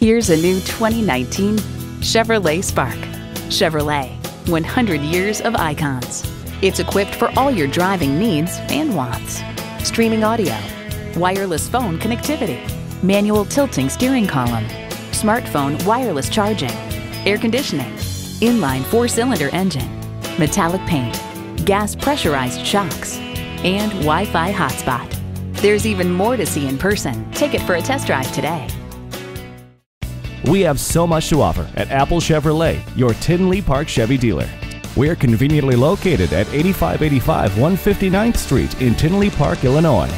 Here's a new 2019 Chevrolet Spark. Chevrolet, 100 years of icons. It's equipped for all your driving needs and wants. Streaming audio, wireless phone connectivity, manual tilting steering column, smartphone wireless charging, air conditioning, inline four cylinder engine, metallic paint, gas pressurized shocks, and Wi Fi hotspot. There's even more to see in person. Take it for a test drive today. We have so much to offer at Apple Chevrolet, your Tinley Park Chevy dealer. We are conveniently located at 8585 159th Street in Tinley Park, Illinois.